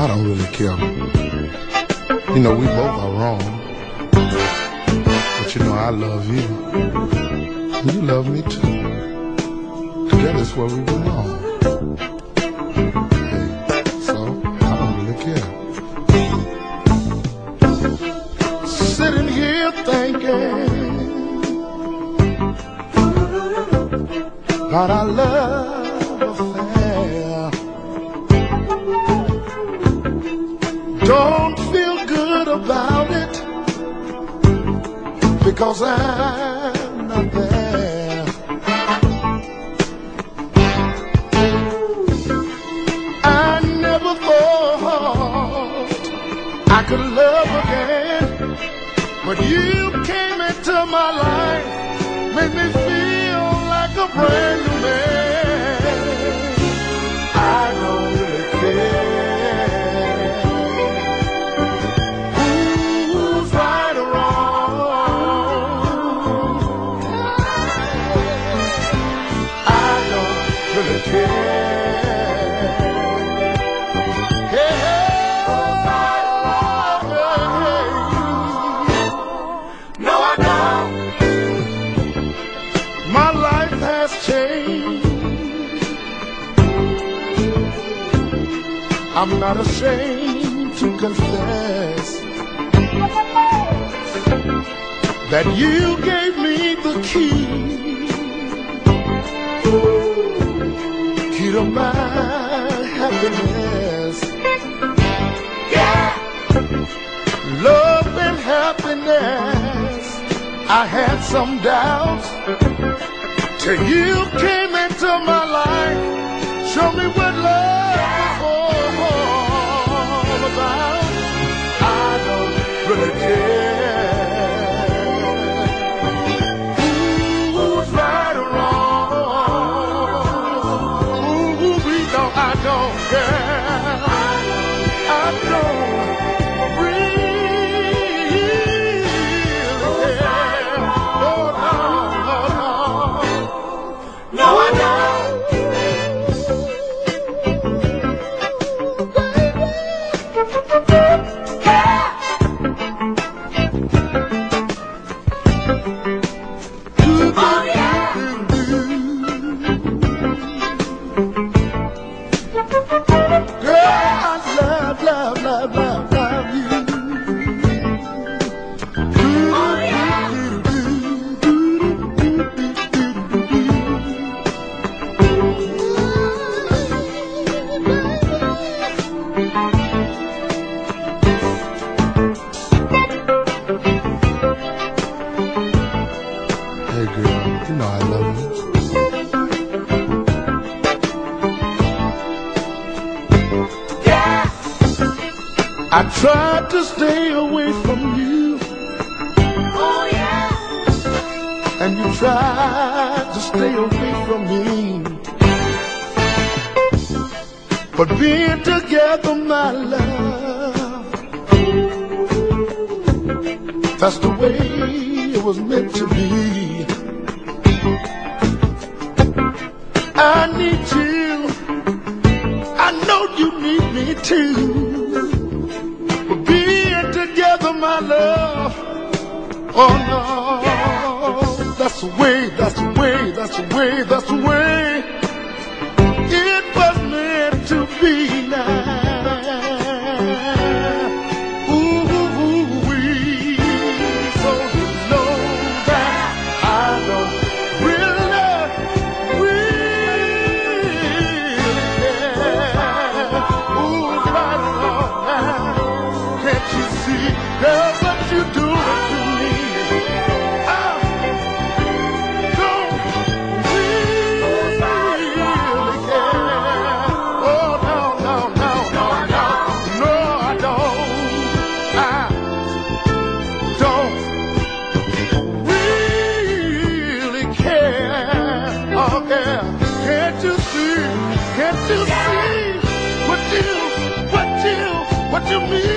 I don't really care. You know, we both are wrong. But you know, I love you. And you love me too. That is where we belong. Hey, so, I don't really care. Sitting here thinking about our love affair. Don't feel good about it because I'm not there. I never thought I could love again, but you came into my life, really care. Hey, No, I don't. My life has changed. I'm not ashamed to confess that you gave me the key, to my happiness. Yeah. love and happiness. I had some doubts till you came into my life. Show me what love Hey girl, you know I love you. Yeah. I tried to stay away from you, Oh, yeah. and you tried to stay away from me. But being together, my love, that's the way it was meant to be. I need you. I know you need me too. But being together, my love. Oh no, that's the way, that's the way, that's the way, that's the way. to me.